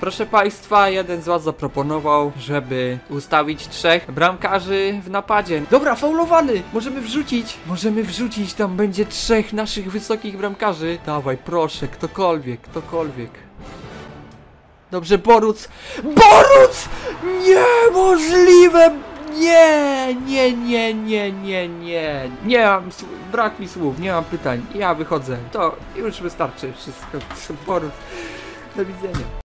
Proszę Państwa, jeden z Was zaproponował, żeby ustawić trzech bramkarzy w napadzie. Dobra, faulowany! Możemy wrzucić! Możemy wrzucić, tam będzie trzech naszych wysokich bramkarzy. Dawaj, proszę, ktokolwiek, ktokolwiek. Dobrze, Boruc! Boruc! Niemożliwe! Nie, nie, nie, nie, nie, nie. Nie mam, brak mi słów, nie mam pytań. Ja wychodzę. To już wystarczy wszystko. Boruc. Do widzenia.